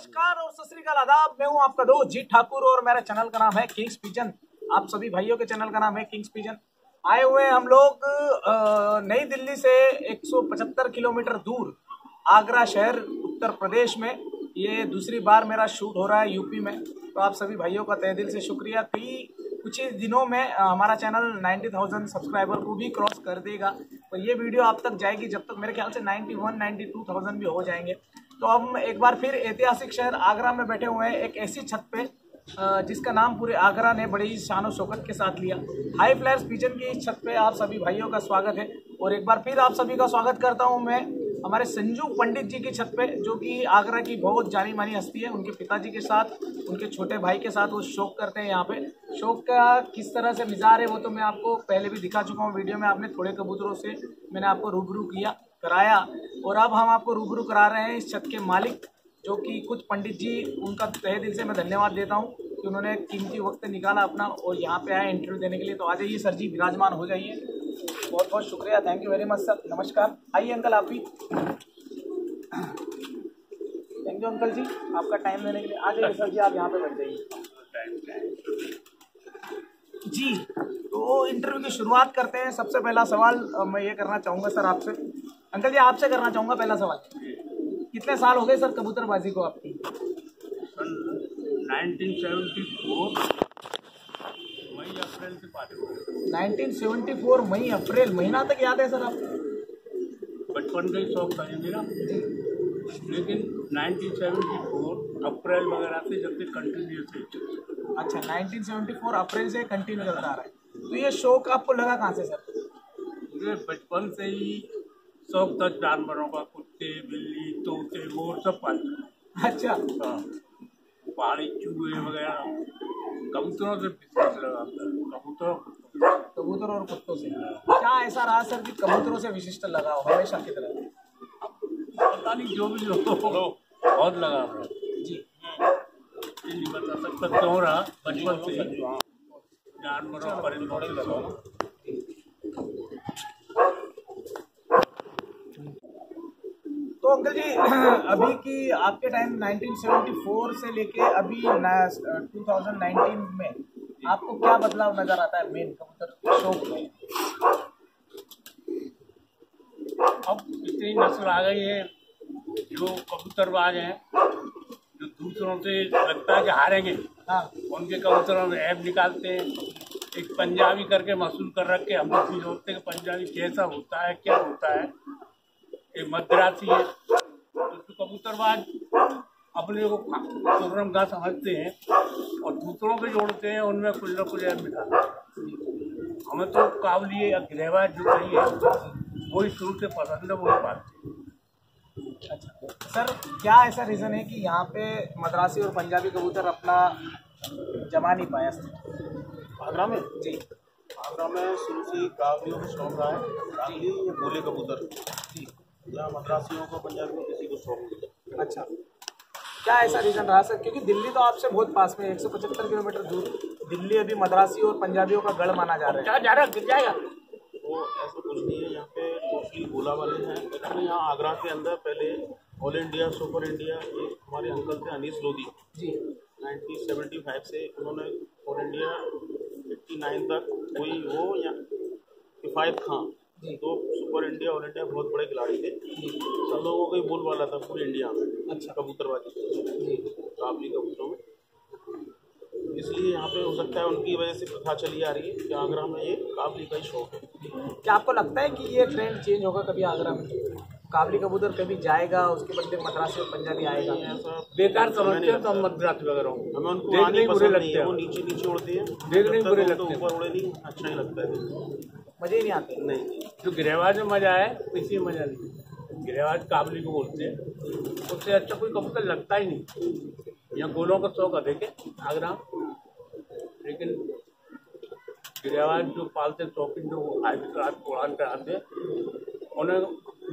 नमस्कार और सत आदाब मैं हूँ आपका दोस्त जीत ठाकुर और मेरा चैनल का नाम है किंग्स पिजन आप सभी भाइयों के चैनल का नाम है किंग्स पिजन आए हुए हम लोग नई दिल्ली से 175 किलोमीटर दूर आगरा शहर उत्तर प्रदेश में। ये दूसरी बार मेरा शूट हो रहा है यूपी में। तो आप सभी भाइयों का तहे दिल से शुक्रिया। कि कुछ ही दिनों में हमारा चैनल 90,000 सब्सक्राइबर को भी क्रॉस कर देगा। तो ये वीडियो आप तक जाएगी जब तक मेरे ख्याल से 91 92,000 भी हो जाएँगे। तो हम एक बार फिर ऐतिहासिक शहर आगरा में बैठे हुए हैं, एक ऐसी छत पे जिसका नाम पूरे आगरा ने बड़ी शान शौकत के साथ लिया। हाई फ्लायर्स पिजन की इस छत पे आप सभी भाइयों का स्वागत है। और एक बार फिर आप सभी का स्वागत करता हूँ मैं हमारे संजू पंडित जी की छत पे, जो कि आगरा की बहुत जानी मानी हस्ती है, उनके पिताजी के साथ, उनके छोटे भाई के साथ वो शौक करते हैं यहाँ पे। शौक का किस तरह से मिजाज है वो तो मैं आपको पहले भी दिखा चुका हूँ, वीडियो में आपने थोड़े कबूतरों से मैंने आपको रूबरू किया। कराया और अब हम आपको रूबरू करा रहे हैं इस छत के मालिक, जो कि कुछ पंडित जी, उनका तहे दिल से मैं धन्यवाद देता हूँ कि उन्होंने कीमती वक्त निकाला अपना और यहाँ पे आए इंटरव्यू देने के लिए। तो आ जाइए सर जी विराजमान हो जाइए। बहुत बहुत शुक्रिया। Thank you very much sir नमस्कार। आइए अंकल, आप भी। Thank you uncle ji. आपका टाइम देने के लिए। आ जाइए, सर जी, आप यहाँ पे बैठ जाइए। जी तो इंटरव्यू की शुरुआत करते हैं। सबसे पहला सवाल मैं ये करना चाहूँगा, सर, आपसे। अंकल जी आपसे करना चाहूँगा पहला सवाल। कितने साल हो गए सर कबूतरबाजी को आपकी? सन 1974 मई अप्रैल से पास 1974 मई अप्रैल महीना तक याद है सर आप? बचपन का ही शौक था ये मेरा। लेकिन 1974 अप्रैल वगैरह से जब से कंटिन्यूस है अच्छा 1974 अप्रैल से कंटिन्यू चलता आ रहा है। तो ये शौक आपको लगा कहाँ से सर? मुझे बचपन से ही शौक था जानवरों का कुत्ते बिल्ली तोते मोर सब पालते अच्छा। हाँ। पहाड़ी चूहे वगैरह। कबूतरों से विश्वास लगा था कबूतरों कबूतर और कुत्तों से। क्या ऐसा रहा सर कि कबूतरों से विशिष्ट लगाओ हमेशा की तरह? पता नहीं जो भी हो बहुत लगा था जी। नहीं बता सकता क्यों रहा? बचपन से जानवरों परिंदों से तो अंकल जी अभी की आपके टाइम 1974 से लेके अभी टू थाउज़ेंड नाइनटीन में आपको क्या बदलाव नज़र आता है मेन कबूतर शौक में? अब इतनी नस्ल आ गई है जो कबूतरबाज हैं जो दूसरों से लगता है कि हारेंगे हाँ। उनके कबूतरों ऐप निकालते हैं एक पंजाबी करके महसूस कर रखे हम लोग सोचते हैं कि पंजाबी कैसा होता है क्या होता है? एक मद्रासी है तो कबूतरबाज अपने को खुर्रम का समझते हैं और दूसरों पे जोड़ते हैं उनमें कुछ न कुछ हैं। हमें तो काबली या गिलेबाज जो चाहिए वही शुरू से पसंद है वही बात हैं। अच्छा सर क्या ऐसा रीज़न है कि यहाँ पे मद्रासी और पंजाबी कबूतर अपना जमा नहीं पाया? सर आगरा में? जी। आगरा में शुरू से ही कावलियों को शौक रहा है। कावली ये गोले कबूतर? मद्रासियों को पंजाबी को किसी को शौक अच्छा। क्या ऐसा रीज़न रहा सर क्योंकि दिल्ली तो आपसे बहुत पास में है एक सौ पचहत्तर किलोमीटर दूर। दिल्ली अभी मद्रासी और पंजाबियों का गढ़ माना जा रहा है। क्या जा रहा गिर जाएगा? वो ऐसा कुछ नहीं है यहाँ पे टोटली गोला वाले हैं। एक्चुअली यहाँ आगरा के अंदर पहले ऑल इंडिया सुपर इंडिया ये हमारे अंकल थे अनीस लोधी। जी। 1975 से उन्होंने ऑल इंडिया 59 तक कोई वो या किफ़ायत खां। तो सुपर इंडिया ऑल इंडिया बहुत बड़े खिलाड़ी थे। सब लोगों का ही बोल वाला था पूरे इंडिया में। अच्छा। कबूतरबाजी काबली कबूतरों में। इसलिए यहाँ पे हो सकता है उनकी वजह से प्रथा चली आ रही है कि आगरा में ये काबली का ही शौक है। क्या आपको लगता है कि ये ट्रेंड चेंज होगा कभी आगरा में? काबली कबूतर कभी जाएगा उसके बदले मद्रासी और पंजाबी आएगा? बेकार समझते हैं तो हम मद्रास वगैरह हूँ। हमें उनको देखने बुरे लगते है हैं। वो नीचे नीचे उड़ते हैं। देखने ही बुरे लगते तो हैं। ऊपर उड़े नहीं अच्छा नहीं लगता है। मज़े ही नहीं आते। नहीं जो गिरेवाज में मज़ा है इसी में मज़ा नहीं। गिरेवाज काबली को बोलते हैं। उससे अच्छा कोई कबूतर लगता ही नहीं। यहाँ गोलों का शौक है आगरा। लेकिन गिरेवाज जो पालते शौकीन जो हाइब्रिड रात को उड़ान कराते हैं उन्हें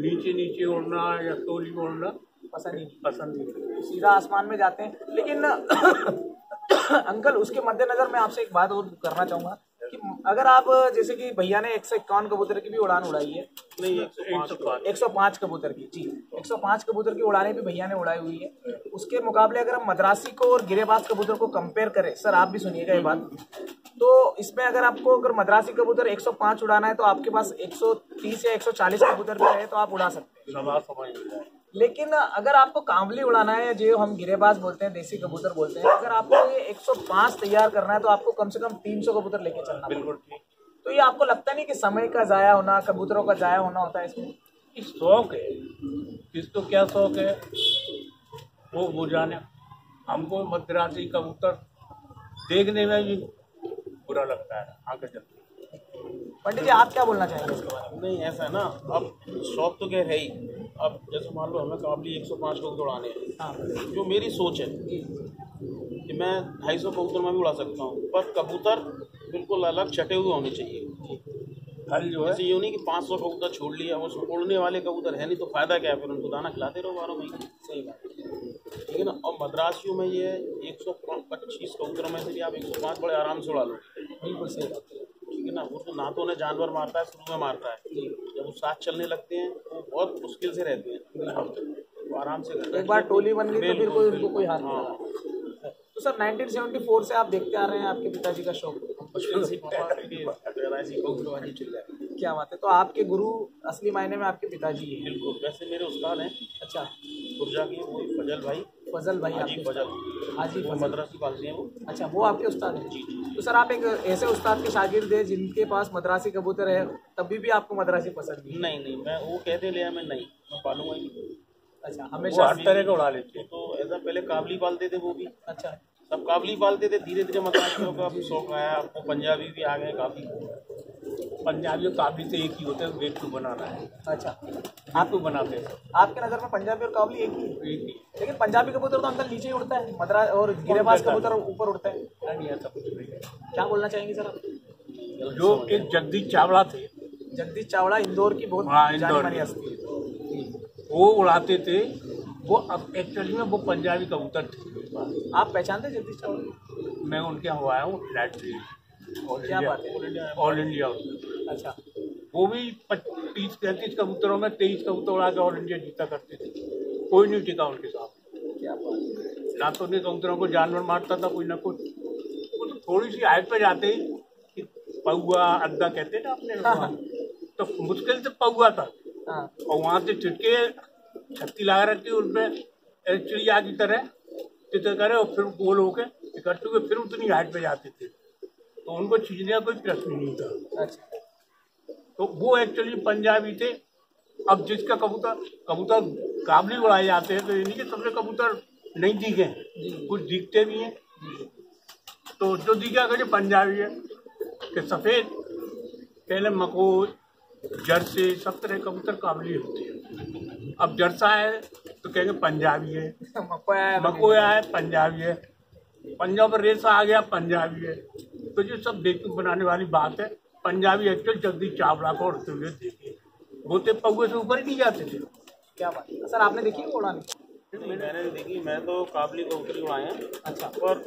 नीचे नीचे उड़ना या टोली में उड़ना पसंद नहीं। पसंद नहीं। सीधा आसमान में जाते हैं। लेकिन अंकल उसके मद्देनजर मैं आपसे एक बात और करना चाहूँगा। कि अगर आप जैसे कि भैया ने एक सौ इक्यावन कबूतर की भी उड़ान उड़ाई है। नहीं एक सौ पाँच। कबूतर की जी। 105 कबूतर की उड़ाने भी भैया ने उड़ाई हुई है। उसके मुकाबले अगर हम मद्रासी को और गिरेबाज कबूतर को कंपेयर करें सर आप भी सुनिएगा ये बात। तो इसमें अगर आपको अगर मद्रासी कबूतर 105 उड़ाना है तो आपके पास 130 या 140 कबूतर भी रहे तो आप उड़ा सकते हैं। लेकिन अगर आपको कांवली उड़ाना है जो हम गिरेबाज बोलते हैं देसी कबूतर बोलते हैं अगर आपको ये 105 तैयार करना है तो आपको कम से कम 300 कबूतर लेके चलना बिल्कुल ठीक। तो ये आपको लगता नहीं कि समय का जाया होना कबूतरों का जाया होना होता है इसमें? शौक है। किसको क्या शौक है? वो वो जाने हमको मद्रासी कबूतर देखने में भी बुरा लगता है। आगे चलते पंडित जी आप क्या बोलना चाहेंगे? इसके बारे में नहीं ऐसा है ना अब शौक तो खैर है ही। अब जैसे मान लो हमें काबली एक सौ पाँच कबूतर उड़ाने हैं। हाँ। जो मेरी सोच है कि मैं ढाई सौ कबूतर में भी उड़ा सकता हूँ पर कबूतर बिल्कुल अलग छटे हुए होने चाहिए। फल जो है। ये नहीं कि पाँच सौ कबूतर छोड़ लिया वो उड़ने वाले कबूतर है नहीं तो फ़ायदा क्या है फिर? उनको दाना खिलाते रहो बारह महीने सही बात ठीक है ना? और मद्रासियों में ये एक सौ पच्चीस कबूतरों में से भी आप एक सौ पाँच बड़े आराम से उड़ा लो। बिल्कुल सही बात ठीक है ना वो तो ना तो उन्हें जानवर मारता है शुरू में मारता है। जब वो साथ चलने लगते हैं वो बहुत मुश्किल से रहते हैं। वो आराम से एक बार टोली बन गई तो फिर कोई उनको कोई हाथ नहीं हाँ। तो सर 1974 से आप देखते आ रहे हैं आपके पिताजी का शौक। बचपन से क्या बात है? तो आपके गुरु असली मायने में आपके पिताजी हैं। बिल्कुल। वैसे मेरे उस्ताद हैं। अच्छा। गुरजा के वो फजल भाई। फजल भाई आपके हाजी मद्रासी हैं वो। अच्छा वो आपके उस्ताद हैं? तो सर आप एक ऐसे उस्ताद के शागिर्द हैं जिनके पास मद्रासी कबूतर है तभी भी आपको मद्रासी पसंद नहीं नहीं नहीं मैं वो कहते लिया मैं नहीं मैं पालूँगा ही अच्छा हमेशा हर तरह का उड़ा लेते हैं। तो ऐसा पहले काबली पालते थे वो भी। अच्छा। सब काबली पालते थे धीरे धीरे मद्रासियों का शौक आया आपको पंजाबी भी आ गए काफ़ी और काबली से एक ही होता है वेट टू बनाना है। अच्छा। आप तो बनाते हैं। आपके नज़र में पंजाबी और काबली एक ही एक ही लेकिन पंजाबी कबूतर तो अंकल नीचे ही उड़ता है मद्रास और गिरेबाज कबूतर ऊपर उड़ता है। नहीं ऐसा कुछ नहीं है। क्या बोलना चाहेंगे सर आप? जो एक जगदीश चावड़ा थे। जगदीश चावड़ा इंदौर की बहुत हाँ, इंदौर की। वो उड़ाते थे वो अब एक्चुअली में वो पंजाबी कबूतर थे। आप पहचानते जगदीश चावड़ा मैं उनके हुआ हूँ फ्लैट से। ऑल इंडिया है। अच्छा। वो भी तीस पैंतीस कबूतरों में तेईस कबूतर उड़ा के ऑल इंडिया जीता करते थे। कोई नहीं टिका उनके साथ। क्या बात ना तो उन्हें कबूतरों को जानवर मारता था कोई ना कुछ। वो तो थोड़ी सी हाइट पे जाते ही कि पौआ अड्डा कहते ना अपने लोग तो मुश्किल से पौआ था। हाँ। और वहाँ से छिटके छत्ती लगा रखी उन पे एक चिड़िया की तरह चित्र करे और फिर गोल होके इकट्ठे हुए फिर उतनी हाइट पे जाते थे। तो उनको छीनने का कोई प्रश्न ही नहीं था। अच्छा। तो वो एक्चुअली पंजाबी थे। अब जिसका कबूतर कबूतर काबली उड़ाए जाते हैं तो ये नहीं कि सबसे कबूतर नहीं दिखे कुछ दिखते भी हैं। तो जो दिखा अगर पंजाबी है कि सफ़ेद पहले मकोज जर्सी सब तरह कबूतर काबली होते हैं। अब जरसा है तो कहेंगे पंजाबी है। है, मकोया है पंजाबी है। पंजाब रेसा आ गया पंजाबी है। तो ये सब बेवकूफ़ बनाने वाली बात है। पंजाबी एक्चुअल जगदीश चावला को उड़ते हुए देखे वो तो पौए से ऊपर ही नहीं जाते थे। क्या बात है? सर आपने देखी है उड़ान? मैंने देखी। मैं तो काबली कबूतरी उड़ाए हैं अच्छा। पर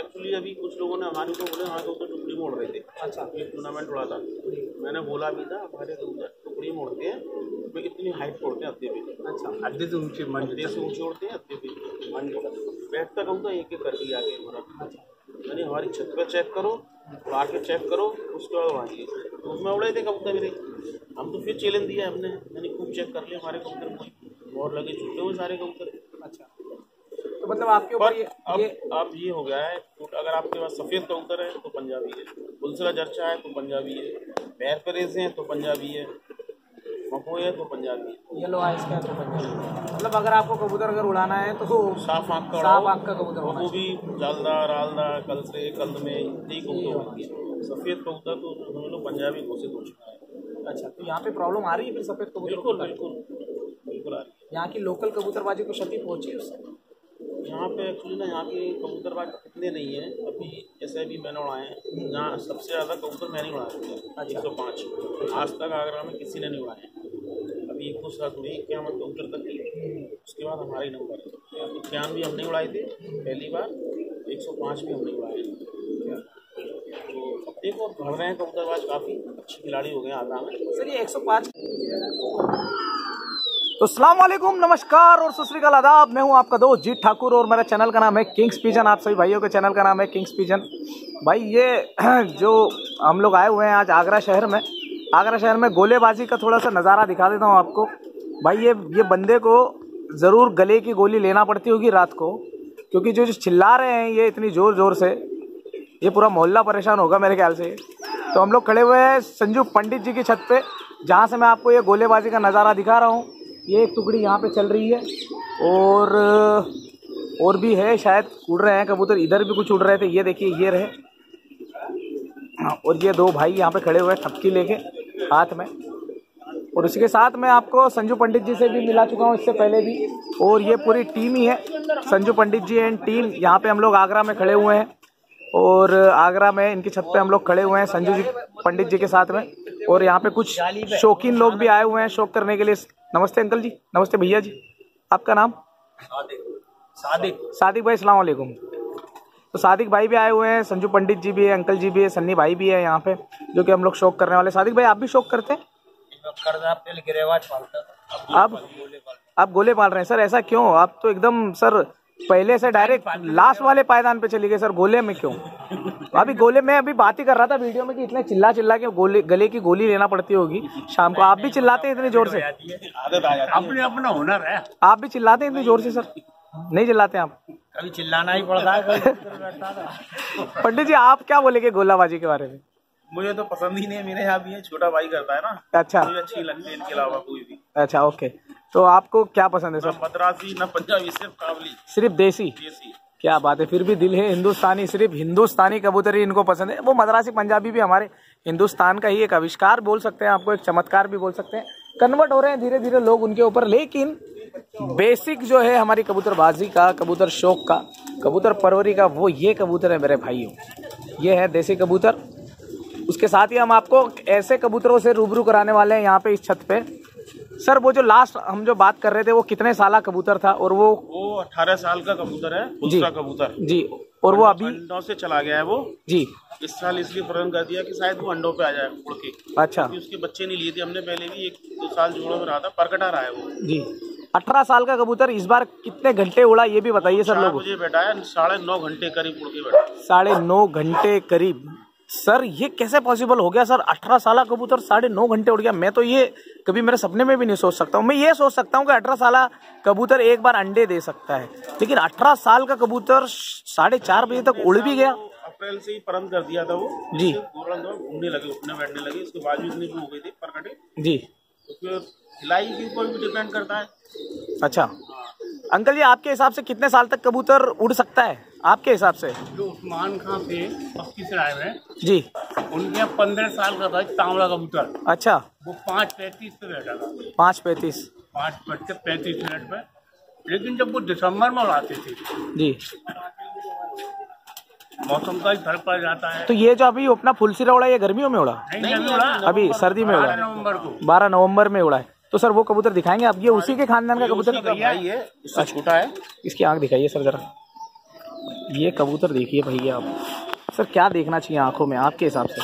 एक्चुअली अभी कुछ लोगों ने हमारे को बोले हमारे कबूतर टुकड़ी में उड़ रहे थे। अच्छा। ये टूर्नामेंट उड़ा था। मैंने बोला भी था हमारे कबूतर टुकड़ी में उड़ते हैं। वे इतनी हाइट पे उड़ते हैं अद्दे पे। अच्छा अड्डे से ऊँचे मन से ऊँचे उड़ते हैं अद्दे पे। तक। बैठता कबूतर एक एक करके आगे हमारा यानी हमारी छत पर चेक करो उड़ा के चेक करो उसके बाद उड़ाएँगे तो उसमें उड़े थे कबूतर मेरे हम तो फिर चैलेंज दिया हमने यानी खूब चेक कर लिया हमारे कबूतर कोई और लगे छूटे हुए सारे कबूतर अच्छा। तो मतलब आपके ऊपर ये अब ये अब ये हो गया है तो अगर आपके पास सफ़ेद कबूतर है तो पंजाबी है। बुलसला जर्चा है तो पंजाबी है। पैर परेज हैं तो पंजाबी है। मकोई है तो पंजाबी है। येलो आइस का तो पंजाबी मतलब अगर आपको कबूतर अगर उड़ाना है तो साफ़ आँख का साफ़ आँख का कबूतर वो भी जालदार आलदार कल से कल में यही कबूतर सफ़ेद कबूतर तो समझ लो पंजाबी घोषित हो चुका है अच्छा तो यहाँ पे प्रॉब्लम आ रही है फिर सफ़ेद कबूतर बिल्कुल बिल्कुल। बिल्कुल आ रही है। यहाँ की लोकल कबूतरबाजी को क्षति पहुँची है उससे? यहाँ पे एक्चुअली ना यहाँ के कबूतरबाज इतने नहीं हैं। अभी जैसे अभी मैंने उड़ाए हैं यहाँ सबसे ज़्यादा कबूतर मैंने उड़ाया एक सौ पाँच। आज तक आगरा में किसी ने नहीं उड़ाए अभी एक दो साल हुए इक्यावन कबूतर तक की उसके बाद हमारा नंबर इक्यानवे हमने उड़ाए थे, पहली बार। एक सौ पाँच भी हमने उड़ाए तो अब देखो बढ़ रहे हैं कबूतरबाज काफ़ी अच्छे खिलाड़ी हो गए आगरा में। सर, ये 105 तो सलाम वालेकुम, नमस्कार और सुश्रीकाल आदाब। मैं हूँ आपका दोस्त जीत ठाकुर और मेरा चैनल का नाम है किंग्स पिजन। आप सभी भाइयों के चैनल का नाम है किंग्स पिजन। भाई, ये जो हम लोग आए हुए हैं आज आगरा शहर में आगरा शहर में गोलेबाजी का थोड़ा सा नज़ारा दिखा देता हूँ आपको। भाई, ये ये बंदे को ज़रूर गले की गोली लेना पड़ती होगी रात को, क्योंकि जो जो चिल्ला रहे हैं, ये इतनी ज़ोर ज़ोर से, ये पूरा मोहल्ला परेशान होगा मेरे ख्याल से। तो हम लोग खड़े हुए हैं संजू पंडित जी की छत पे, जहाँ से मैं आपको ये गोलेबाजी का नज़ारा दिखा रहा हूँ। ये एक टुकड़ी यहाँ पे चल रही है, और और भी है, शायद उड़ रहे हैं, कबूतर इधर भी कुछ उड़ रहे थे, ये देखिए, ये रहे। और ये दो भाई यहाँ पे खड़े हुए हैं ठपकी लेके हाथ में। और उसके साथ मैं आपको संजू पंडित जी से भी मिला चुका हूँ इससे पहले भी। और ये पूरी टीम ही है संजू पंडित जी एंड टीम। यहाँ पे हम लोग आगरा में खड़े हुए हैं और आगरा में इनकी छत पे हम लोग खड़े हुए हैं संजू जी पंडित जी के साथ में। और यहाँ पे कुछ शौकीन लोग भी आए हुए हैं शौक करने के लिए। नमस्ते अंकल जी नमस्ते भैया जी। आपका नाम? सादिक। सादिक। भाई सलाम वालेकुम। तो सादिक भाई भी आए हुए हैं संजू पंडित जी भी है अंकल जी भी है सन्नी भाई भी है यहाँ पे जो कि हम लोग शौक करने वाले। सादिक भाई आप भी शौक करते हैं? आप आप गोले पाल रहे हैं। सर ऐसा क्यों? आप तो एकदम सर पहले से डायरेक्ट लास्ट वाले पायदान पे चली गए सर गोले में क्यों? अभी गोले में अभी बात ही कर रहा था वीडियो में कि इतने चिल्ला चिल्ला के गोले गले की गोली लेना पड़ती होगी। शाम को आप भी चिल्लाते हैं इतने ज़ोर से? आदत आ जाती अपने अपना हुनर है। आप भी चिल्लाते हैं इतनी ज़ोर से सर? नहीं चिल्लाते आप? कभी चिल्लाना ही पड़ता है। पंडित जी आप क्या बोलेंगे गोलाबाजी के बारे में? मुझे तो पसंद ही नहीं है मेरे यहाँ भी है छोटा भाई करता है ना। अच्छा। मुझे अच्छी लगती है इनके अलावा कोई भी। अच्छा ओके। तो आपको क्या पसंद है सर? मद्रासी ना पंजाबी सिर्फ़ काबली। सिर्फ़ देसी? देसी। क्या बात है फिर भी दिल है हिंदुस्तानी सिर्फ़ हिंदुस्तानी कबूतर ही इनको पसंद है। वो मद्रासी पंजाबी भी हमारे हिंदुस्तान का ही एक आविष्कार बोल सकते हैं आपको एक चमत्कार भी बोल सकते हैं। कन्वर्ट हो रहे हैं धीरे धीरे लोग उनके ऊपर लेकिन बेसिक जो है हमारी कबूतरबाजी का कबूतर शौक का कबूतर परवरी का वो ये कबूतर है मेरे भाइयों। ये है देसी कबूतर। उसके साथ ही हम आपको ऐसे कबूतरों से रूबरू कराने वाले हैं यहाँ पे इस छत पे। सर वो जो लास्ट हम जो बात कर रहे थे वो कितने साल का कबूतर था और वो वो अठारह साल का कबूतर है जी। कबूतर। जी। और वो अभी अंडों से चला गया है वो। जी। इस साल इसलिए फ़ौरन कर दिया कि शायद वो अंडों पे आ जाए उड़ के। अच्छा। तो उसके बच्चे नहीं लिए थे। हमने पहले भी एक दो साल जोड़ों में रहा था परकटा रहा है वो। जी। अठारह साल का कबूतर इस बार कितने घंटे उड़ा ये भी बताइए सर लोग। मुझे बैठा है साढ़े नौ घंटे करीब उड़ के बैठा साढ़े नौ घंटे करीब। सर ये कैसे पॉसिबल हो गया सर? अठारह साल कबूतर साढ़े नौ घंटे उड़ गया। मैं तो ये कभी मेरे सपने में भी नहीं सोच सकता हूँ। मैं ये सोच सकता हूँ कि अठारह साल कबूतर एक बार अंडे दे सकता है। लेकिन अठारह साल का कबूतर साढ़े चार बजे तक उड़ भी गया। अप्रैल से ही परंत कर दिया था वो। जी। घूमने लगे उठने बैठने लगे। उसके बाद भी इतनी हो गई थी परकटे जी। तो फिर खिलाई के ऊपर भी डिपेंड करता है। अच्छा। अंकल जी आपके हिसाब से कितने साल तक कबूतर उड़ सकता है? आपके हिसाब से? जो उस्मान खां थे पक्की सराय में जी। उनके यहाँ पंद्रह साल का था तांबड़ा कबूतर। अच्छा। वो पाँच पैंतीस पे बैठा था। पाँच पैंतीस। पाँच बज पैंतीस मिनट पे। लेकिन जब वो दिसंबर में उड़ाते थे जी। मौसम का ही फ़र्क पड़ जाता है। तो ये जो अभी अपना फुलसिरा उड़ा ये गर्मियों में उड़ा? नहीं अभी उड़ा। अभी सर्दी में उड़ा। बारह नवंबर को। बारह नवंबर में उड़ा है। तो सर वो कबूतर दिखाएँगे आप? ये उसी के खानदान का कबूतर है छोटा है। इसकी आँख दिखाइए सर जरा। ये कबूतर देखिए भैया आप। सर क्या देखना चाहिए आँखों में आपके हिसाब से?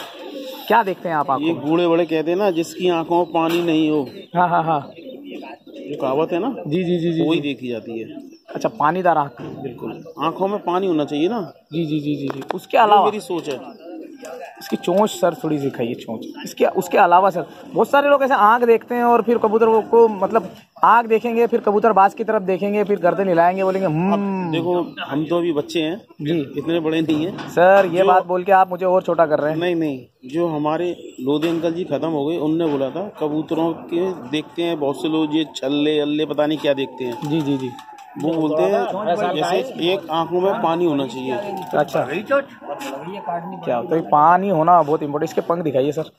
क्या देखते हैं आप ये आँखों में? बूढ़े बड़े कहते हैं ना जिसकी आँखों में पानी नहीं हो। हाँ हाँ हाँ। जो कहावत है ना? जी जी जी जी वही देखी जाती है। अच्छा पानीदार आँख। बिल्कुल। आँखों में पानी होना चाहिए ना। जी जी जी जी जी। उसके अलावा मेरी सोच है। इसकी चोंच सर थोड़ी सी दिखाइए चोंच। इसके उसके अलावा सर बहुत सारे लोग ऐसे आँख देखते हैं और फिर कबूतर को मतलब आँख देखेंगे फिर कबूतर बाज की तरफ़ देखेंगे फिर गर्दन हिलाएँगे बोलेंगे हम्म। देखो हम तो अभी बच्चे हैं जी। इतने बड़े नहीं हैं। सर ये बात बोल के आप मुझे और छोटा कर रहे हैं। नहीं नहीं जो हमारे लोधी अंकल जी खत्म हो गए उनने बोला था कबूतरों के देखते हैं बहुत से लोग ये छल्ले अल्ले पता नहीं क्या देखते हैं। जी जी जी। वो बोलते हैं जैसे एक आँखों में पानी होना चाहिए। अच्छा। क्या होता है पानी होना बहुत इम्पोर्टेंट इसके पंख दिखाइए सर।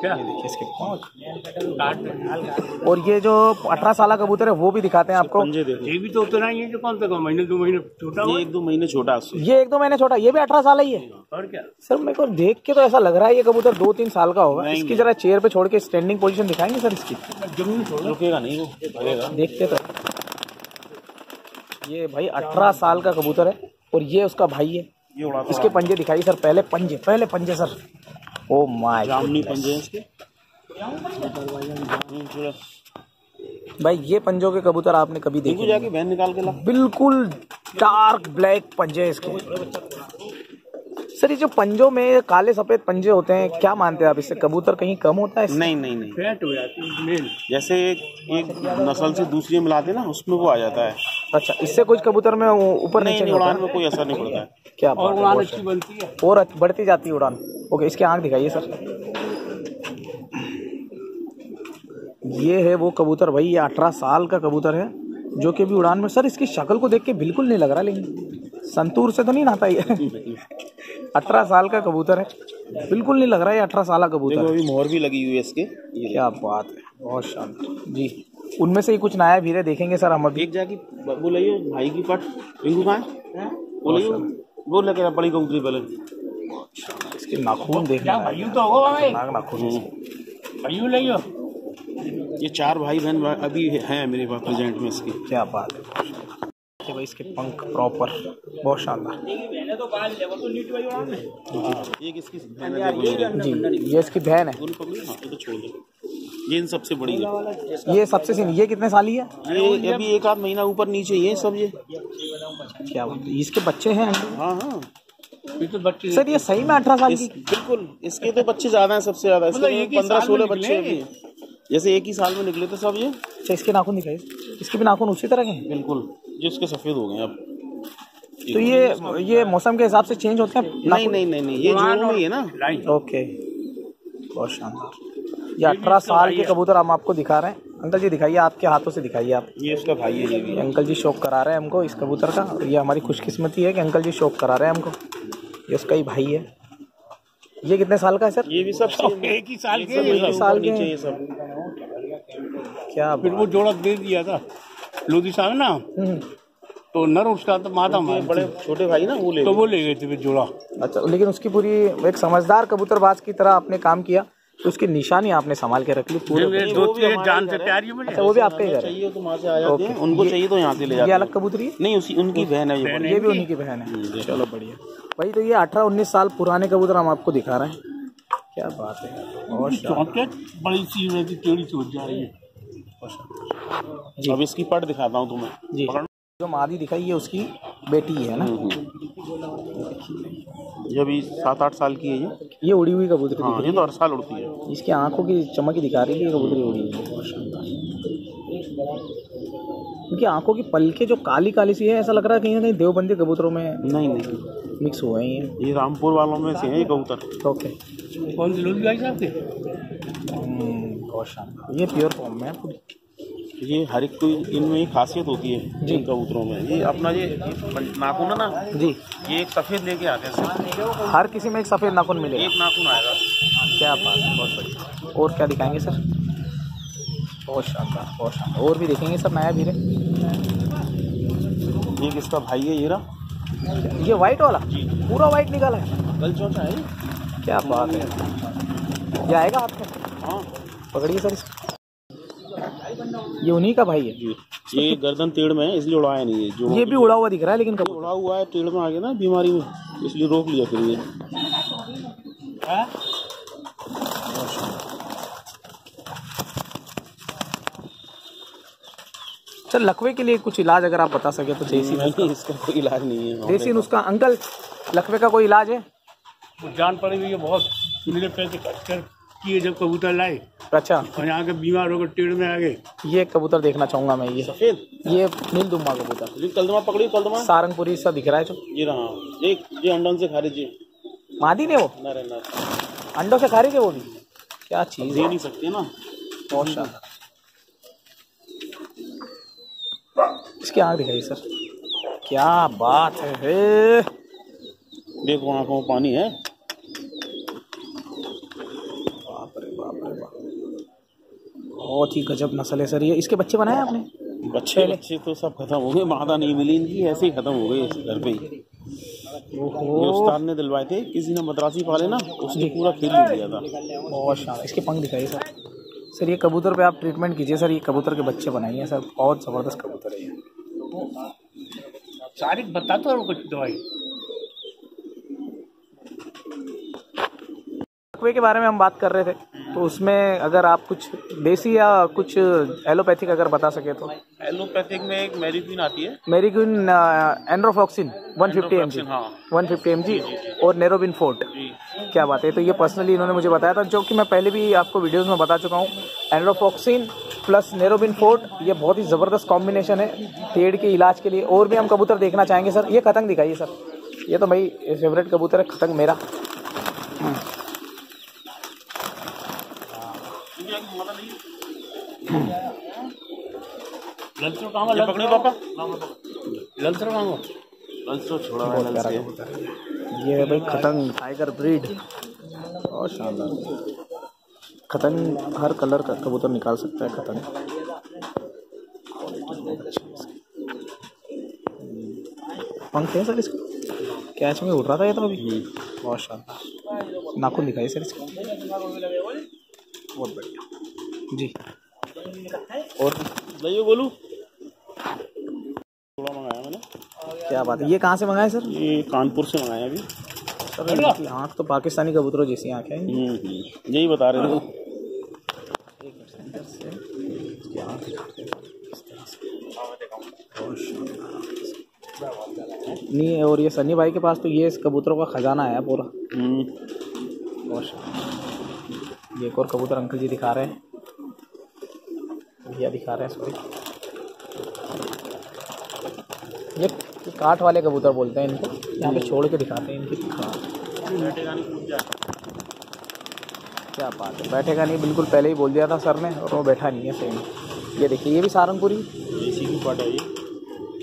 क्या? इसके पंख और ये जो अठारह साल का कबूतर है वो भी दिखाते हैं आपको। ये भी तो उतना ही है जो कौन सा महीने दो महीने छोटा ये एक दो महीने छोटा ये एक दो महीने छोटा ये भी अठारह साल ही है और क्या? सर मेरे को देख के तो ऐसा लग रहा है ये कबूतर दो तीन साल का होगा। इसकी जरा चेयर पे छोड़ के स्टैंडिंग पोजिशन दिखाएँगे सर इसकी? ज़मीन रुकेगा नहीं वो देखते तो। ये भाई अठारह साल का कबूतर है और ये उसका भाई है। इसके पंजे दिखाइए सर पहले पंजे पहले पंजे सर। ओ माय जामनी पंजे इसके। भाई ये पंजों के कबूतर आपने कभी देखे जाके बहन निकाल के ला। बिल्कुल डार्क ब्लैक पंजे इसके। सर ये जो पंजों में काले सफ़ेद पंजे होते हैं क्या मानते हैं आप इससे? कबूतर कहीं कम होता है नहीं नहीं नहीं। फैट हो जाती है जैसे एक एक नस्ल से दूसरी मिलाते ना उसमें वो आ जाता है। अच्छा इससे कुछ कबूतर में ऊपर नहीं नहीं नहीं उड़ान में कोई असर नहीं पड़ता है। क्या और उड़ान अच्छी बनती है। और बढ़ती जाती है उड़ान। ओके इसके आँख दिखाइए सर। ये है वो कबूतर भाई ये अठारह साल का कबूतर है जो कि अभी उड़ान में सर इसकी शक्ल को देख के बिल्कुल नहीं लग रहा लेकिन संतूर से तो नहीं नहाता ये? अठारह साल का कबूतर है। बिल्कुल नहीं लग रहा है अठारह साल का कबूतर है। अभी मोहर भी लगी हुई है इसके। क्या बात है बहुत शानदार। जी। उनमें से ही कुछ नया भीरे देखेंगे सर हम अभी। एक जाके लाइयो भाई की पट। रिंकू कहाँ है? वो लेके बड़ी कबूतरी पहले। इसके नाखून देखना क्या तो होगा नाखून ये चार भाई बहन अभी हैं मेरे पास प्रेजेंट में इसके। क्या बात है भाई इसके पंख प्रॉपर बहुत शानदार। इसकी बहन है ये। इसकी बहन है। हाँ ये तो ये इन सबसे बड़ी है। ये सबसे सीन ये कितने साल ही है? ये अभी एक आध महीना ऊपर नीचे ये सब ये। क्या इसके बच्चे हैं? हाँ हाँ। तो बच्चे सर ये सही में अठारह साल इस की बिल्कुल इसके तो बच्चे ज़्यादा हैं सबसे ज़्यादा। मतलब इसके एक पंद्रह सोलह बच्चे अभी जैसे एक ही साल में निकले थे सब ये। अच्छा इसके नाखून दिखाइए। इसके भी नाखून उसी तरह के हैं? बिल्कुल जो इसके सफ़ेद हो गए अब। तो ये ये मौसम के हिसाब से चेंज होते हैं? नहीं नहीं नहीं नहीं ये जोड़ में ही है ना। ओके बहुत शानदार। ये अठारह साल के कबूतर हम आपको दिखा रहे हैं। अंकल जी दिखाइए आपके हाथों से दिखाइए आप। ये उसका भाई है ये भी। अंकल जी शौक करा रहे हैं हमको इस कबूतर का। और ये हमारी खुशकिस्मती है कि अंकल जी शौक करा रहे हैं हमको। ये उसका ही भाई है। ये कितने साल का है सर? ये भी सब एक ही साल के ये साल के ये सब। क्या फिर वो जोड़ा दे दिया था। लोधी साहब ना? हम्म, तो नर उसका तो माता मार बड़े छोटे भाई ना वो ले तो गए। वो ले गए थे फिर जोड़ा। अच्छा लेकिन उसकी पूरी एक समझदार कबूतरबाज की तरह आपने काम किया तो उसकी निशानी आपने संभाल के रख ली पूरे मेरे वो भी की जान से है। प्यारी है मुझे अच्छा वो भी आपका ही घर चाहिए तो वहाँ से आ जाते हैं उनको चाहिए तो यहाँ से ले जाते ये हैं। अलग कबूतरी है? नहीं उसी उनकी बहन है ये ये भी उन्हीं की बहन है। हम्म, चलो बढ़िया। भाई तो ये अठारह उन्नीस साल पुराने कबूतर हम आपको दिखा रहे हैं। क्या बात है यार, बहुत शानदार। चौंके बड़ी सी वैसी टेढ़ी सी हो जा रही है। अब इसकी पट दिखाता हूँ तुम्हें। जी। जो मादी दिखाई ये उसकी बेटी है ना? ये अभी सात आठ साल की है ये। ये उड़ी हुई कबूतरी हाँ ये तो हर साल उड़ती है। इसकी आँखों की चमक दिखा रही है कबूतरी उड़ी हुई है। इनकी आँखों की पलके जो काली काली सी है ऐसा लग रहा है कहीं ना कहीं देवबंदी कबूतरों में नहीं नहीं। मिक्स हुए हैं ये। ये रामपुर वालों में से है ये कबूतर। ओके। कौन सी लोधी भाई साहब हम्म, बहुत शानदार ये प्योर फॉर्म में है पूरी। ये हर एक कोई इनमें खासियत होती है जिन कबूतरों में। ये अपना ये ये नाखून है ना? जी। ये एक सफ़ेद लेके आते हैं। हर किसी में एक सफ़ेद नाखून मिलेगा। एक नाखून आएगा। क्या बात है बहुत बढ़िया। और क्या दिखाएँगे सर? बहुत शानदार बहुत शानदार। और भी देखेंगे सर नया धीरे एक इसका भाई है ये रहा ये वाइट वाला? पूरा वाइट निकाला है। कल चौथा है क्या बात है। ये आएगा में हाँ। पकड़िए सर इसको। ये उन्हीं का भाई है। जी। ये गर्दन टेढ़ में है इसलिए उड़ाया नहीं है जो ये भी उड़ा हुआ दिख रहा है लेकिन कब उड़ा हुआ है टेढ़ में आ गया ना बीमारी में इसलिए रोक लिया फिर ये। सर लकवे के लिए कुछ इलाज अगर आप बता सके तो देसी नहीं इसका कोई इलाज नहीं है। देसी नुस्खा अंकल लकवे का कोई इलाज है? जान पड़ी हुई है बहुत किए जब कबूतर लाए? अच्छा। और यहाँ के बीमार होकर टेढ़ में आ गए ये कबूतर देखना चाहूँगा मैं ये। सफ़ेद? ये नील दुम्बा कबूतर। ये कलदमा पकड़ी कलदमा? सारंगपुरी सा दिख रहा है जो। ये रहा ये ये अंडन से खारिज है मादी ने वो? ना रहना अंडों से खारी के वो भी? क्या चीज़ दे है? नहीं सकते ना। बहुत शानदार इसकी आँख दिखाइए सर। क्या बात है। देखो आँखों में पानी है बाप रे बाप रे बाप बहुत ही गजब नस्ल है सर। ये इसके बच्चे बनाए आपने? बच्चे बच्चे तो सब खत्म हो गए मादा नहीं मिली इनकी ऐसे ही खत्म हो गए इस घर पे ही। उस्ताद ने दिलवाए थे किसी ने मद्रासी पाले ना उसने पूरा खेल लिया था। बहुत शानदार। इसके पंख दिखाइए सर। सर ये कबूतर पे आप ट्रीटमेंट कीजिए सर ये कबूतर के बच्चे बनाइए सर। बहुत ज़बरदस्त कबूतर है ये। सारी बता तो कुछ दवाई। लकवे के बारे में हम बात कर रहे थे तो उसमें अगर आप कुछ देसी या कुछ एलोपैथिक अगर बता सके तो। एलोपैथिक में एक मेरिक्विन आती है। मेरी क्विन एंड्रोफॉक्सिन 150 M G one fifty M G और नेरोबिन फोर्ट क्या बात है तो ये पर्सनली इन्होंने मुझे बताया था जो कि मैं पहले भी आपको वीडियोस में बता चुका हूँ। एंड्रोफॉक्सिन प्लस नेरोबिन फोर्ट ये बहुत ही ज़बरदस्त कॉम्बिनेशन है पेड़ के इलाज के लिए। और भी हम कबूतर देखना चाहेंगे सर। ये खतंग दिखाइए सर। ये तो भाई फेवरेट कबूतर है खतंग मेरा। कहाँ ये पकड़ी पापा। ललसो कहाँ ललसो छोड़ा है। ये भाई खतंग। Tiger breed. बहुत शानदार खतंग हर कलर का कबूतर निकाल सकता है खतंग। पंख है सर इसका? कैच में उड़ रहा था ये तो अभी। बहुत शानदार नाखून दिखाइए सर इसका। बहुत बढ़िया। जी। और लाइए बोलू। थोड़ा मंगाया मैंने। क्या बात है? ये कहाँ से मंगाए सर? ये कानपुर से मंगाया अभी। सर आँख तो पाकिस्तानी कबूतरों जैसी आँखें हैं। हम्म, हम्म, यही बता रहे हैं। नहीं और ये सनी भाई के पास तो ये इस कबूतरों का खजाना है पूरा। हम्म, बहुत ये एक और कबूतर अंकल जी दिखा रहे हैं। भैया दिखा रहे हैं सॉरी ये काठ वाले कबूतर बोलते हैं इनको। यहाँ पे छोड़ के दिखाते हैं इनकी क्या बात है। बैठेगा नहीं बिल्कुल पहले ही बोल दिया था सर ने और वो बैठा नहीं है सेम ये देखिए ये भी सारंगपुरी इसी की पाट है ये।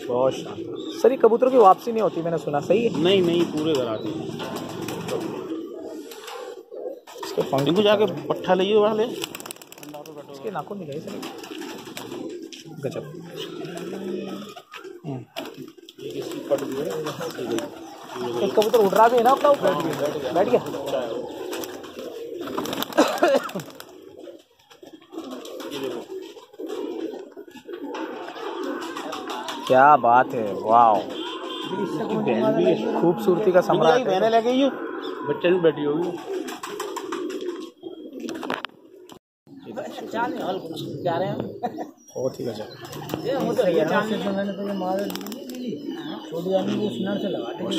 बहुत शानदार। सर ये कबूतरों की वापसी नहीं होती मैंने सुना। सही है? नहीं नहीं पूरे घर आते हैं। इसके पंख जाके पट्ठा लिए वाले इसके नाखून दिखाइए सर। गजब। हम्म। एक कबूतर उड़ रहा भी है ना अपना ऊपर? बैठ गया। क्या बात है वाह खूबसूरती का सम्राट है। बहने लगे ये बच्चे भी बैठी होगी। बहुत ही गजब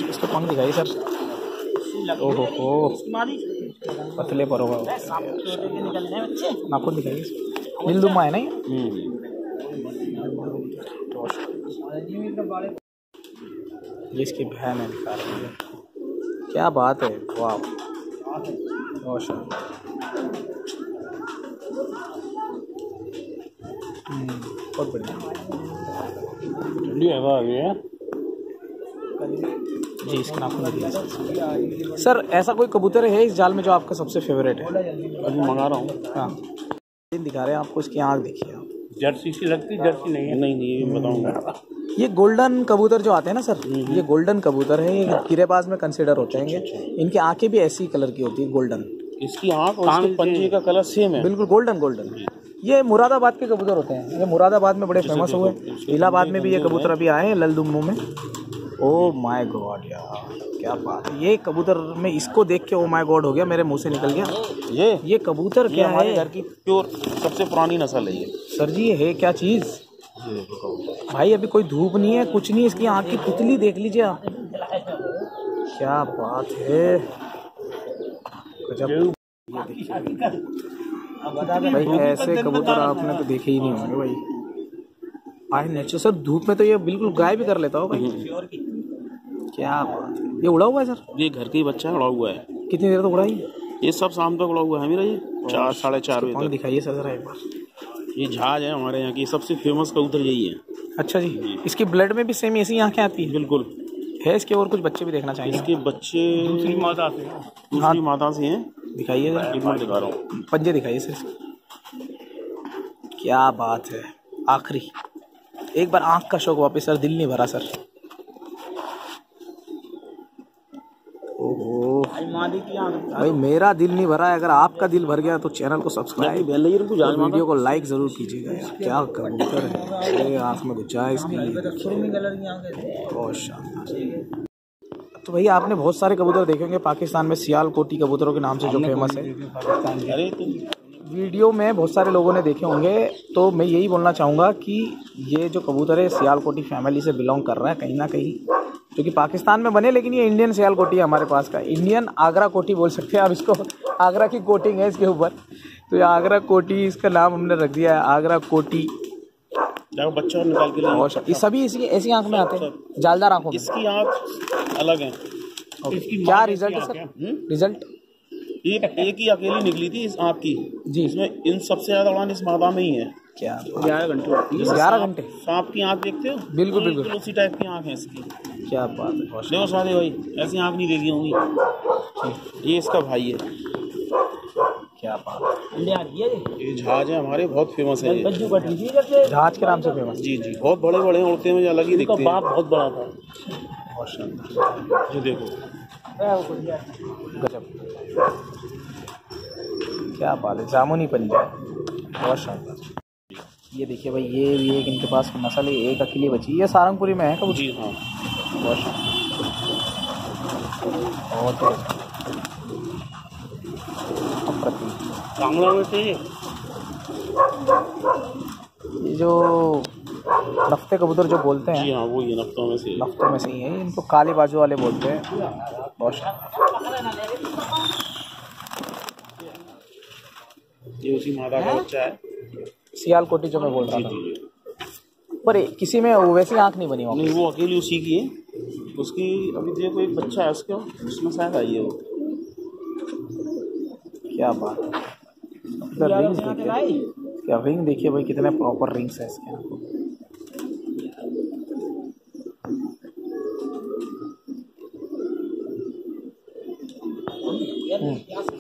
इसको पंख दिखाइए सर। ओहो हो पतले पर होगा। नाखून दिखाइए। इसको। नीलदुम्मा है ना ये ये इसकी बहन है है। क्या बात है वाह। बहुत बहुत बढ़िया। ठंडी हवा आ गई है। जी इसके नाखून दिखाइए सर ऐसा कोई कबूतर है इस जाल में जो आपका सबसे फेवरेट है? अभी मंगा रहा हूँ। हाँ। दिखा रहे हैं आपको इसकी आँख देखिए आप। जर्सी सी लगती जर्सी नहीं है। नहीं नहीं ये बताऊँगा। ये गोल्डन कबूतर जो आते हैं ना सर ये गोल्डन कबूतर है ये गिरेबाज में कंसिडर होते हैं। इनकी आँखें भी ऐसी कलर की होती है गोल्डन इसकी आँख और इसके पंजे का कलर सेम है। बिल्कुल गोल्डन गोल्डन ये मुरादाबाद के कबूतर होते हैं। ये मुरादाबाद में बड़े फ़ेमस हुए। इलाहाबाद में भी ये कबूतर अभी आए हैं ललदुम्बू में। ओ माय गॉड यार क्या बात है। ये कबूतर में इसको देख के ओ माय गॉड हो गया मेरे मुँह से निकल गया। ये? ये कबूतर क्या हमारे है? घर की प्योर सबसे पुरानी नस्ल है ये। सर जी ये है क्या चीज़? भाई अभी कोई धूप नहीं है कुछ नहीं इसकी आँख की पुतली देख लीजिए आप। क्या बात है। गजब। भाई ऐसे कबूतर आपने तो देखे ही नहीं होंगे भाई। आए नेचर सर धूप में तो ये बिल्कुल गाय भी कर लेता हो भाई। क्या बात है। ये उड़ा हुआ है सर? ये घर का ही बच्चा उड़ा हुआ है। कितनी देर तक उड़ा ही ये? सब शाम तक उड़ा हुआ है मेरा ये? चार साढ़े चार बजे दिखाइए सर जरा एक बार। ये जहाज़ है हमारे यहाँ की सबसे फ़ेमस कबूतर यही है। अच्छा जी इसकी ब्लड में भी सेम ऐसी आँखें आती है? बिल्कुल। है इसके और कुछ बच्चे भी देखना चाहिए इसके बच्चे दूसरी माता से है। दूसरी माता से हैं। दिखाइए मिनट दिखा रहा हूँ। पंजे दिखाइए सर क्या बात है। आखिरी। एक बार आँख का शौक वापस सर दिल नहीं भरा सर। ओहो। भाई मेरा दिल नहीं भरा है। अगर आपका दिल भर गया तो चैनल को सब्सक्राइब और वीडियो को लाइक ज़रूर कीजिएगा यार। क्या कबूतर है। आँख में है इसकी बहुत शानदार तो भैया आपने बहुत सारे कबूतर देखे होंगे पाकिस्तान में सियाल कोटी कबूतरों के नाम से जो फ़ेमस है। वीडियो में बहुत सारे लोगों ने देखे होंगे तो मैं यही बोलना चाहूँगा कि ये जो कबूतर है सियालकोटी फैमिली से बिलोंग कर रहा है कहीं ना कहीं जो कि पाकिस्तान में बने लेकिन ये इंडियन सियाल कोटी है हमारे पास का। इंडियन आगरा कोटी बोल सकते हैं आप इसको आगरा की कोटिंग है इसके ऊपर। तो ये आगरा कोटी इसका नाम हमने रख दिया है आगरा कोटी। जाओ बच्चा और निकाल के ये सभी इसी ऐसी आँख में आते हैं? जालदार आँखों में? इसकी आँख अलग है। क्या रिज़ल्ट है सर? रिज़ल्ट एक एक ही अकेली निकली थी इस आँख की। जी। इसमें इन सबसे ज़्यादा उड़ान इस मादा में ही है। क्या ग्यारह घंटे ग्यारह घंटे? सांप की आँख देखते हो? बिल्कुल, बिल्कुल। उसी टाइप की आँख है इसकी। क्या बात है। देखो भाई ऐसी आँख नहीं देखी होंगी। ये इसका भाई है। क्या बात है। ये? जहाज़ है हमारे बहुत फ़ेमस है जहाज़ के नाम से फ़ेमस जी जी बहुत बड़े बड़े उड़ते हुए अलग ही दिखते हैं। बहुत बड़ा था। बहुत शानदार ये देखो गजब। क्या बात है जामुनी पंजा बहुत शानदार। ये देखिए भाई ये भी एक इनके पास नस्ल है एक अकेली बची। है। ये सारंगपुरी में है कबूतर जी हाँ। बहुत शानदार। बहुत अप्रतिम कांगड़ा में ये जो नफ्ते कबूतर जो बोलते जी हैं हाँ वो ये नफ्तों में से। नफ्तों में से ही है। इनको काले बाजू वाले बोलते हैं। बहुत ये उसी मादा का बच्चा है। सियाल कोटी जो मैं बोल रहा था। पर किसी में वैसी आँख नहीं बनी होगी। नहीं वो अकेली उसी की है। उसकी अभी देखो एक बच्चा है उसके उसमें शायद आई है वो। क्या बात है। इधर रिंग्स देखिए। क्या रिंग देखिए भाई कितने प्रॉपर रिंग्स है इसके यहाँ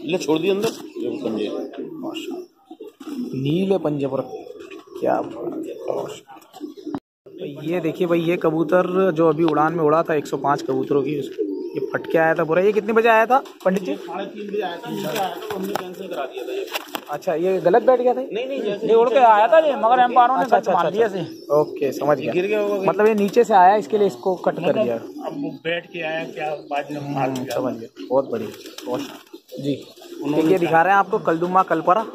ले छोड़ दिए अंदर। पंजे। नीले पंजे पर। क्या बात ये देखिए भाई ये कबूतर जो अभी उड़ान में उड़ा था 105 कबूतरों की उस- ये फट के आया था बुरा ये कितने बजे आया था पंडित जी? साढ़े तीन बजे आया था। नीचे आया था तो हमने कैंसिल करा दिया था ये। अच्छा ये गलत बैठ गया था नहीं नहीं जैसे ये उड़ के आया था ये मगर एम्पायरों ने अच्छा गलत अच्छा मान लिया अच्छा। से ओके समझ गया। गिर गया होगा मतलब ये नीचे से आया इसके लिए इसको कट कर दिया। अब वो बैठ के आया क्या बाद में मार हम्म, दिया। समझ गया। बहुत बढ़िया बहुत। जी। ये दिखा रहे हैं आपको कलदुमा कलपरा।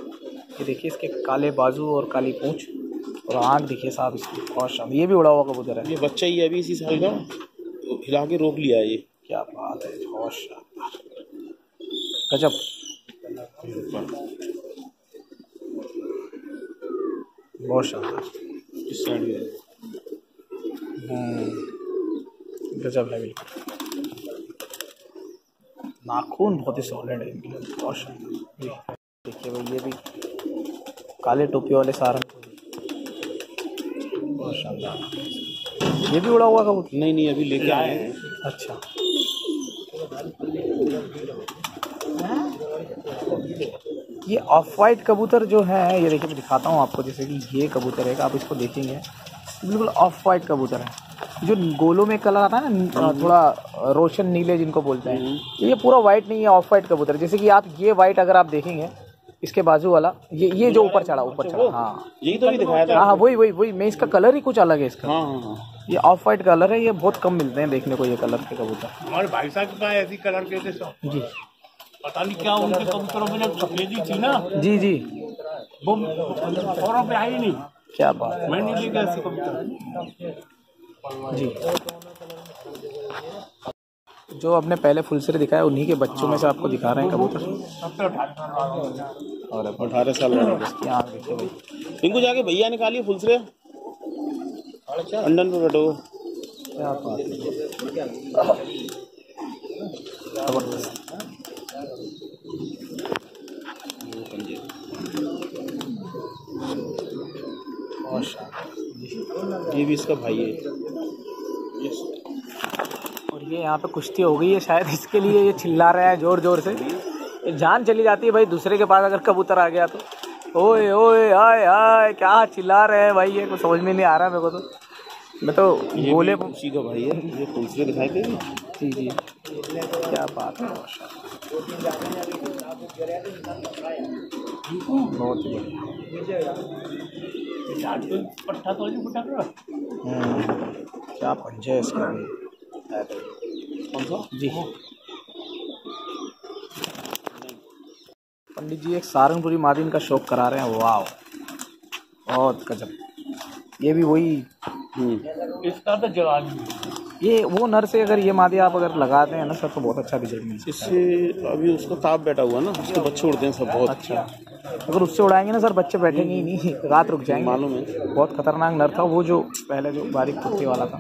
ये देखिए इसके काले बाजू और काली पूंछ और आँख देखिए साहब इसकी। बहुत शानदार ये भी उड़ा हुआ कबूतर है। ये बच्चा ही अभी इसी साल का तो हिला के रोक लिया है ये। क्या बात है? बहुत शानदार। गजब। बहुत शानदार। इस साइड में हम्म, गजब है बिल्कुल। नाखून बहुत ही सॉलिड है इनके बहुत शानदार। देखिए भाई ये भी काले टोपी वाले सारंग। बहुत शानदार। ये भी उड़ा हुआ कबूतर? नहीं नहीं अभी लेके आए हैं। अच्छा। ये ऑफ़ वाइट कबूतर जो है ये देखिए मैं दिखाता हूँ आपको जैसे कि ये कबूतर है आप इसको देखेंगे। बिल्कुल ऑफ़ वाइट कबूतर है। जो गोलों में कलर आता है ना थोड़ा रोशन नीले जिनको बोलते हैं। ये पूरा वाइट नहीं है ऑफ़ वाइट कबूतर जैसे कि आप ये वाइट अगर आप देखेंगे इसके बाजू वाला ये ये जो ऊपर चढ़ा ऊपर चढ़ा हाँ। यही तो अभी दिखाया था। हाँ हाँ वही वही वही मैं इसका कलर ही कुछ अलग है इसका। हाँ हाँ हाँ। ये ऑफ़ वाइट कलर है ये बहुत कम मिलते हैं देखने को ये कलर के कबूतर। हमारे भाई साहब के पास ऐसी कलर के थे जी। पता नहीं क्या उनके कबूतरों में जब सफेदी थी ना। जी जी। वो औरों पे आई नहीं। क्या बात है। मैं नहीं ले ऐसे कबूतर। जी। जो आपने पहले फुलसरे दिखाया उन्हीं के बच्चों में से आपको दिखा रहे हैं कबूतर? अठारह और अठारह साल है। आँख देखिए भाई जाके भैया निकालिए फुलसरे अंडन पे बैठो क्या ये भी इसका भाई है। यहाँ पे कुश्ती हो गई है शायद इसके लिए ये चिल्ला रहा है ज़ोर ज़ोर से जान चली जाती है भाई दूसरे के पास अगर कबूतर आ गया तो। ओए ओए आए हाय क्या चिल्ला रहे हैं भाई ये कुछ समझ में नहीं आ रहा मेरे को तो। मैं तो बोले का भाई है ये फुलसरे दिखाई दे जी जी। क्या बात है बहुत ही बढ़िया। हम्म, क्या पंजे इसका? कौन सा जी पंडित जी एक सारंगपुरी मादिन का शौक करा रहे हैं। वाह बहुत गजब। ये भी वही। इसका तो जवाब ये वो नर से अगर ये मादी आप अगर लगाते हैं ना सर तो बहुत अच्छा रिज़ल्ट मिलता है। इससे अभी उसका ताप बैठा हुआ ना उसके बच्चे उड़ते हैं सब बहुत। है अच्छा। अगर उससे उड़ाएँगे ना सर बच्चे बैठेंगे ही नहीं। रात रुक जाएँगे। मालूम है। बहुत खतरनाक नर था वो जो पहले जो बारीक कुत्ते वाला था।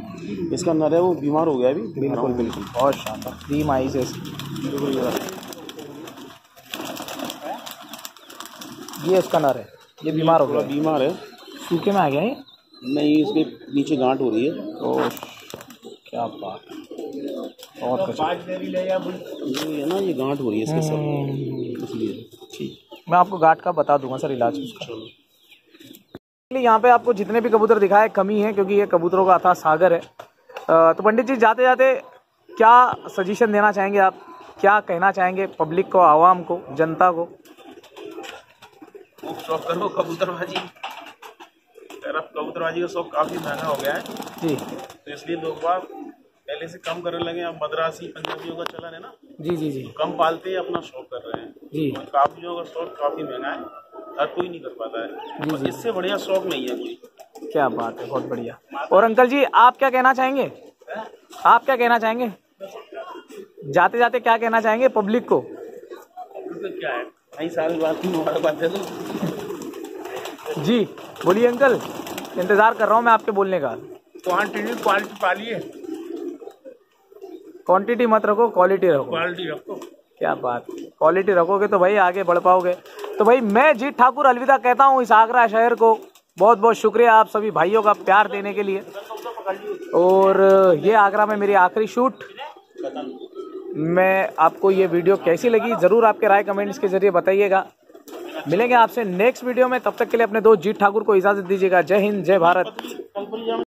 इसका नर है वो बीमार हो गया अभी। बिल्कुल बिल्कुल बहुत शानदार। क्रीम आई से ये उसका नर है। ये बीमार हो गया। बीमार है। सूखे में आ गया ये? नहीं इसके नीचे गांठ हो रही है। तो क्या बात। है। ये है ना ये गांठ हो रही है इसके सब हम्म, इसलिए। ठीक। मैं आपको गाट का बता दूँगा सर इलाज यहाँ पे आपको जितने भी कबूतर दिखाए कमी है क्योंकि ये कबूतरों का अथा सागर है। तो पंडित जी जाते जाते क्या सजेशन देना चाहेंगे आप? क्या कहना चाहेंगे पब्लिक को आवाम को जनता को? शौक करो कबूतरबाजी। यार अब कबूतरबाजी का शौक काफ़ी महँगा हो गया है। जी। तो इसलिए लोग बाग पहले से कम करने लगे अब मद्रासी पंजाबियों का चलन है ना? जी जी जी। तो कम पालते ही अपना शौक कर रहे हैं। जी। और काफियों शौक काफ़ी महँगा है हर कोई नहीं कर पाता है। जी, जी। इससे बढ़िया शौक नहीं है कोई। क्या बात है बहुत बढ़िया। और अंकल जी आप क्या कहना चाहेंगे? आप क्या कहना चाहेंगे? जाते जाते क्या कहना चाहेंगे पब्लिक को? तो क्या है? कई साल बाद मुबारकबाद दे दो जी बोलिए अंकल इंतज़ार कर रहा हूँ मैं आपके बोलने का। Quantity quality पालिए। क्वांटिटी मत रखो क्वालिटी रखो। क्वालिटी रखो। क्या बात क्वालिटी रखोगे तो भाई आगे बढ़ पाओगे। तो भाई मैं जीत ठाकुर अलविदा कहता हूँ इस आगरा शहर को। बहुत बहुत शुक्रिया आप सभी भाइयों का प्यार देने के लिए। और ये आगरा में मेरी आखिरी शूट। मैं आपको ये वीडियो कैसी लगी ज़रूर आपके राय कमेंट्स के ज़रिए बताइएगा। मिलेंगे आपसे नेक्स्ट वीडियो में। तब तक के लिए अपने दोस्त जीत ठाकुर को इजाज़त दीजिएगा। जय हिंद, जय भारत।